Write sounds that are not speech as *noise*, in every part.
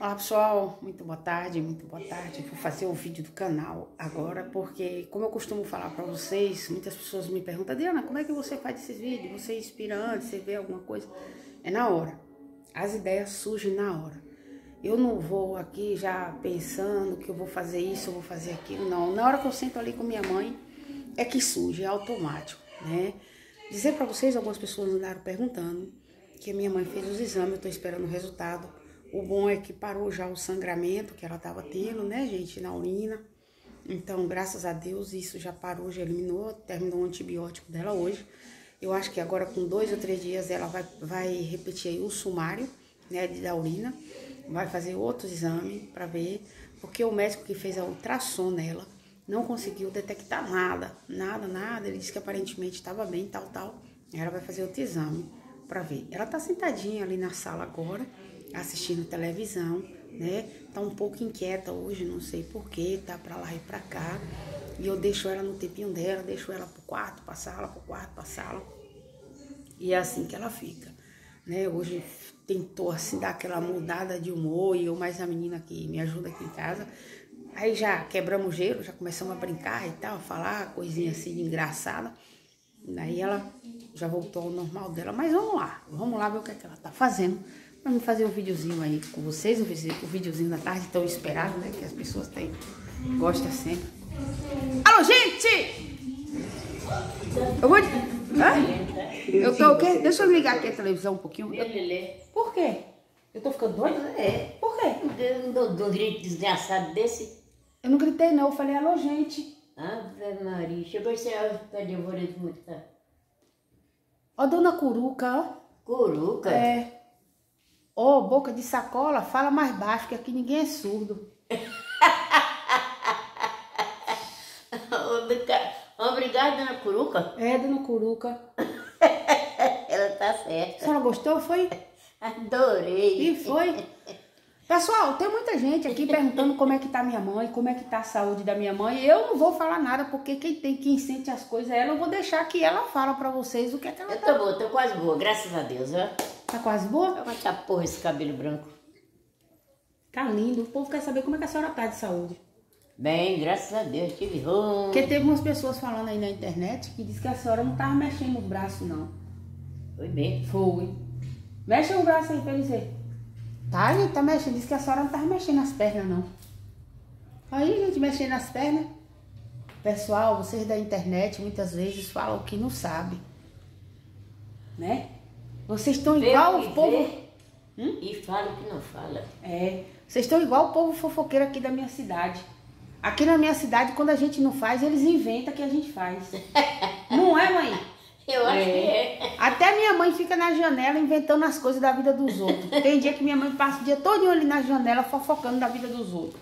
Olá pessoal, muito boa tarde, muito boa tarde. Vou fazer o vídeo do canal agora porque, como eu costumo falar para vocês, muitas pessoas me perguntam, Diana, como é que você faz esses vídeos? Você inspira antes, você vê alguma coisa? É na hora. As ideias surgem na hora. Eu não vou aqui já pensando que eu vou fazer isso, eu vou fazer aquilo, não. Na hora que eu sento ali com minha mãe, é que surge, é automático, né? Dizer para vocês, algumas pessoas andaram perguntando que a minha mãe fez os exames, eu tô esperando o resultado o bom é que parou já o sangramento que ela estava tendo, né, gente, na urina. Então, graças a Deus, isso já parou, já eliminou, terminou o antibiótico dela hoje. Eu acho que agora, com dois ou três dias, ela vai, vai repetir aí o sumário, né, da urina. Vai fazer outro exame para ver, porque o médico que fez a ultrassom nela não conseguiu detectar nada, nada, nada. Ele disse que aparentemente estava bem, tal, tal. Ela vai fazer outro exame para ver. Ela tá sentadinha ali na sala agora assistindo televisão, né? Tá um pouco inquieta hoje, não sei porquê, tá pra lá e pra cá. E eu deixo ela no tempinho dela, deixo ela pro quarto, pra sala, pro quarto, pra sala. E é assim que ela fica, né? Hoje tentou assim dar aquela mudada de humor e eu mais a menina que me ajuda aqui em casa. Aí já quebramos o gelo, já começamos a brincar e tal, falar coisinha assim de engraçada. Daí ela já voltou ao normal dela. Mas vamos lá, vamos lá ver o que, é que ela tá fazendo Vamos fazer um videozinho aí com vocês, o videozinho da tarde tão esperado, né? Que as pessoas têm, gostam sempre. Alô, gente! Eu vou... Hã? Eu tô o quê? Deixa eu ligar aqui a televisão um pouquinho. Por quê? Eu tô ficando doida? É. Por quê? Do, grito desgraçado desse. Eu não gritei não, eu falei alô, gente. Ave Maria, chegou esse áudio tá devorando muito, tá? Ó, dona Curuca, ó. Curuca? É. Ô, oh, boca de sacola, fala mais baixo, que aqui ninguém é surdo. Obrigada, dona Curuca. É, dona Curuca. *laughs* Ela tá certa. A senhora gostou, foi? Adorei. E foi? Pessoal, tem muita gente aqui perguntando como é que tá minha mãe, como é que tá a saúde da minha mãe. Eu não vou falar nada, porque quem tem, quem sente as coisas é ela. Eu vou deixar que ela fala pra vocês o que é que ela eu tá. Eu tô boa, tô quase boa, graças a Deus, ó. Tá quase boa? Olha essa porra, esse cabelo branco. Tá lindo. O povo quer saber como é que a senhora tá de saúde. Bem, graças a Deus, tive ruim. Porque teve umas pessoas falando aí na internet que diz que a senhora não tava mexendo o braço, não. Foi bem. Foi. Mexe o braço aí pra ele ver. Tá, gente, tá mexendo. Diz que a senhora não tava mexendo as pernas, não. Aí, gente, mexendo as pernas. Pessoal, vocês da internet muitas vezes falam que não sabe. Né? Vocês estão igual o povo. Hum? E fala que não fala. É. Vocês estão igual o povo fofoqueiro aqui da minha cidade. Aqui na minha cidade, quando a gente não faz, eles inventam que a gente faz. *laughs* não é, mãe? Eu acho é. que é. Até minha mãe fica na janela inventando as coisas da vida dos outros. Tem dia que minha mãe passa o dia todo ali na janela fofocando da vida dos outros.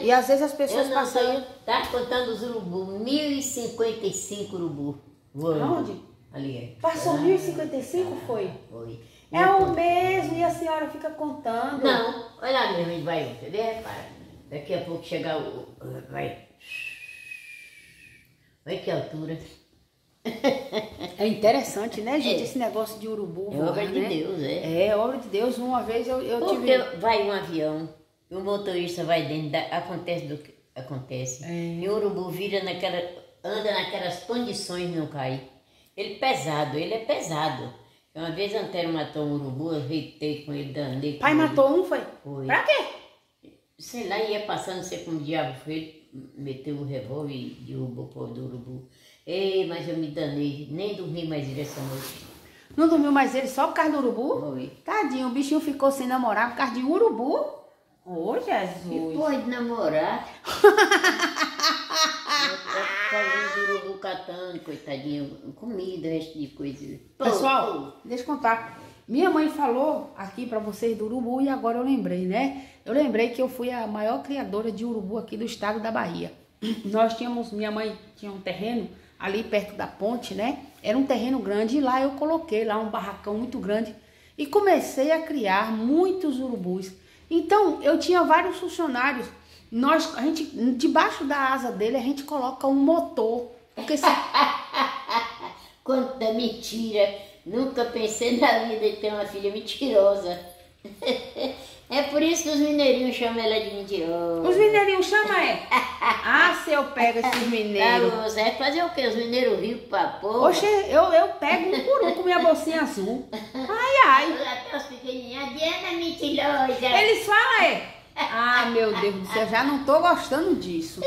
E às vezes as pessoas eu não passam. Tá contando os urubu, 1055 urubu. Onde? Ali é. Passou ah, 1055, foi? Foi. É o mesmo e a senhora fica contando. Não, olha lá mesmo, vai, entendeu? Daqui a pouco chegar o. Vai. Olha que altura. É interessante, né, gente? É. Esse negócio de urubu. É obra né? de Deus, é. É, obra de Deus. Uma vez eu, eu Porque tive. vai um avião, o motorista vai dentro, da... acontece do que acontece. É. E o urubu vira naquela. anda naquelas condições não cai. Ele pesado, ele é pesado. Uma vez a Antero matou um urubu, eu reitei com ele, danei com Pai ele. matou um, foi? Foi. Pra quê? Sei lá, ia passando, não sei como diabo foi, ele meteu o revólver e derrubou o povo do urubu. Ei, mas eu me danei, nem dormi mais ele essa noite. Não dormiu mais ele só por causa do urubu? Foi. Tadinho, o bichinho ficou sem namorar por causa de um urubu? Ô, oh, Jesus. E pode namorar. *laughs* Fazendo urubu catando, coitadinho, comida, resto de coisa. Pessoal, deixa eu contar. Minha mãe falou aqui para vocês do urubu e agora eu lembrei, né? Eu lembrei que eu fui a maior criadora de urubu aqui do estado da Bahia. Nós tínhamos, minha mãe tinha um terreno ali perto da ponte, né? Era um terreno grande e lá eu coloquei lá um barracão muito grande e comecei a criar muitos urubus. Então, eu tinha vários funcionários. Nós, a gente, debaixo da asa dele, a gente coloca um motor. Porque se... *laughs* Quanta mentira! Nunca pensei na vida de ter uma filha mentirosa. *laughs* É por isso que os mineirinhos chamam ela de mentirosa. Os mineirinhos chamam é? *laughs* ah, se eu pego esses mineiros. Ah, você vai fazer o quê? Os mineiros ricos pra porra? Oxe, eu, eu pego um por um com minha bolsinha azul. Ai, ai. Até os pequenininhos, a Diana é mentirosa. Eles falam é. Ah, meu Deus do céu, já não tô gostando disso.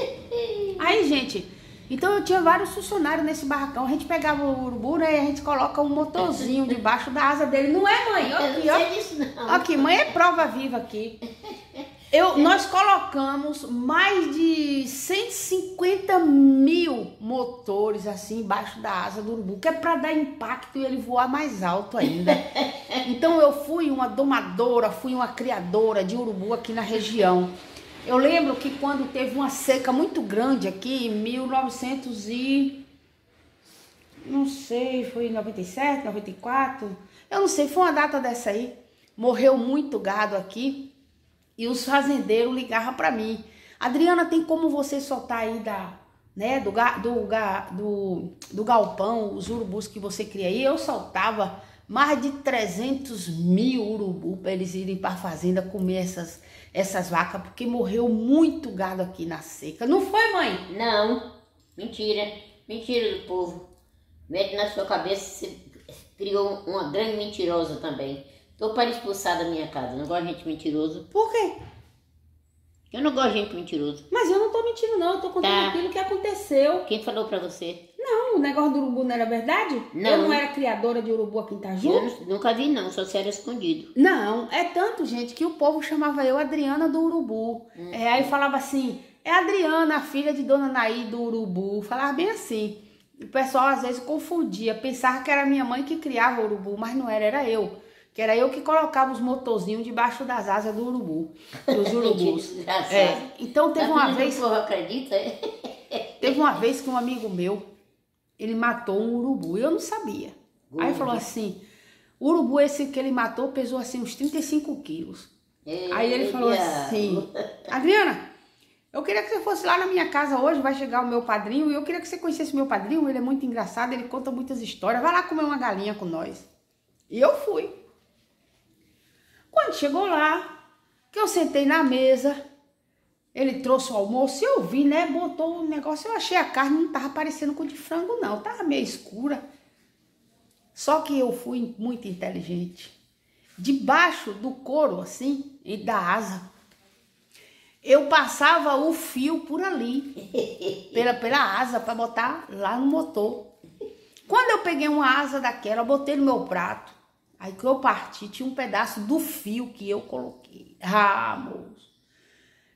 Aí, gente, então eu tinha vários funcionários nesse barracão. A gente pegava o urubu, né? E a gente coloca um motorzinho debaixo da asa dele. Não é, mãe? Aqui, ó. Aqui, mãe é prova viva aqui. Eu, nós colocamos mais de 150 mil motores assim embaixo da asa do urubu, que é para dar impacto e ele voar mais alto ainda. Então eu fui uma domadora, fui uma criadora de urubu aqui na região. Eu lembro que quando teve uma seca muito grande aqui, em 1900 e... Não sei, foi em 97, 94, eu não sei, foi uma data dessa aí. Morreu muito gado aqui e os fazendeiros ligavam para mim. Adriana, tem como você soltar aí da, né, do, do, do, do galpão os urubus que você cria aí? Eu soltava mais de 300 mil urubu para eles irem para a fazenda comer essas, essas vacas, porque morreu muito gado aqui na seca. Não foi, mãe? Não, mentira. Mentira do povo. Mete na sua cabeça, você criou uma grande mentirosa também. Tô para expulsar da minha casa. Não gosto de gente mentiroso. Por quê? Eu não gosto de gente mentiroso. Mas eu não tô mentindo, não. Eu tô contando tá. aquilo que aconteceu. Quem falou pra você? O negócio do urubu não era verdade? Não. Eu não era criadora de urubu aqui em Itaju? Eu nunca vi, não. Só se era escondido. Não, é tanto, gente, que o povo chamava eu Adriana do Urubu. Hum. É, aí falava assim, é Adriana, a filha de Dona Naí do Urubu. Falava bem assim. O pessoal às vezes confundia, pensava que era minha mãe que criava o urubu, mas não era, era eu que era eu que colocava os motorzinhos debaixo das asas do urubu, dos *laughs* urubus. *laughs* é, então teve uma vez. Acredita? *laughs* teve uma vez que um amigo meu ele matou um urubu e eu não sabia. Uhum. Aí falou assim: o urubu esse que ele matou pesou assim uns 35 quilos. Aí ele falou assim: Adriana, eu queria que você fosse lá na minha casa hoje, vai chegar o meu padrinho, e eu queria que você conhecesse meu padrinho, ele é muito engraçado, ele conta muitas histórias. Vai lá comer uma galinha com nós. E eu fui. Quando chegou lá, que eu sentei na mesa, ele trouxe o almoço e eu vi, né? Botou o negócio, eu achei a carne, não tava parecendo com de frango, não, tava meio escura. Só que eu fui muito inteligente. Debaixo do couro, assim, e da asa, eu passava o fio por ali, *laughs* pela, pela asa, para botar lá no motor. Quando eu peguei uma asa daquela, eu botei no meu prato, Aí que eu parti, tinha um pedaço do fio que eu coloquei. Ah, moço.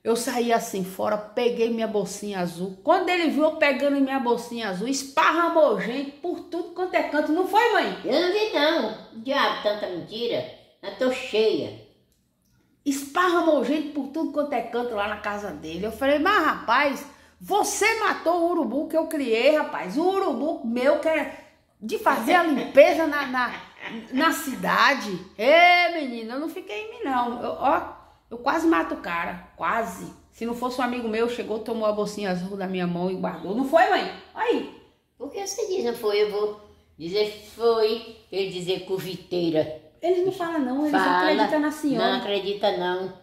Eu saí assim fora, peguei minha bolsinha azul. Quando ele viu eu pegando minha bolsinha azul, esparramou gente por tudo quanto é canto. Não foi, mãe? Eu não vi, não. Diabo, tanta mentira. Eu tô cheia. Esparramou gente por tudo quanto é canto lá na casa dele. Eu falei, mas rapaz, você matou o urubu que eu criei, rapaz. O urubu meu que é de fazer a *laughs* limpeza na, na na cidade. É, menina, eu não fiquei em mim, não. Eu, ó, eu quase mato o cara. Quase. Se não fosse um amigo meu, chegou, tomou a bolsinha azul da minha mão e guardou. Não foi, mãe? Aí. Por que você diz não foi? Eu vou dizer foi. Ele dizer curviteira. Eles não falam não, eles Fala, acreditam na senhora. Não acredita não.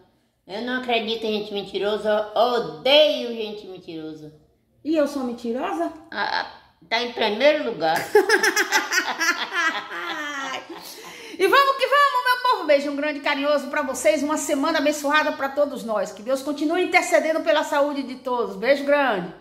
Eu não acredito em gente mentirosa. Odeio gente mentirosa. E eu sou mentirosa? Ah, tá em primeiro lugar. *laughs* E vamos que vamos, povo. Beijo um grande carinhoso para vocês. Uma semana abençoada para todos nós. Que Deus continue intercedendo pela saúde de todos. Beijo grande.